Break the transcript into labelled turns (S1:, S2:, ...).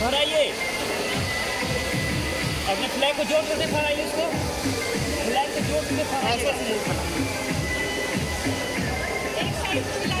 S1: फहराइए। अपने फ्लैग को ज़ोर से फहराइए उसको फ्लैग को ज़ोर से फहराइए।
S2: ऐसे नहीं पड़ा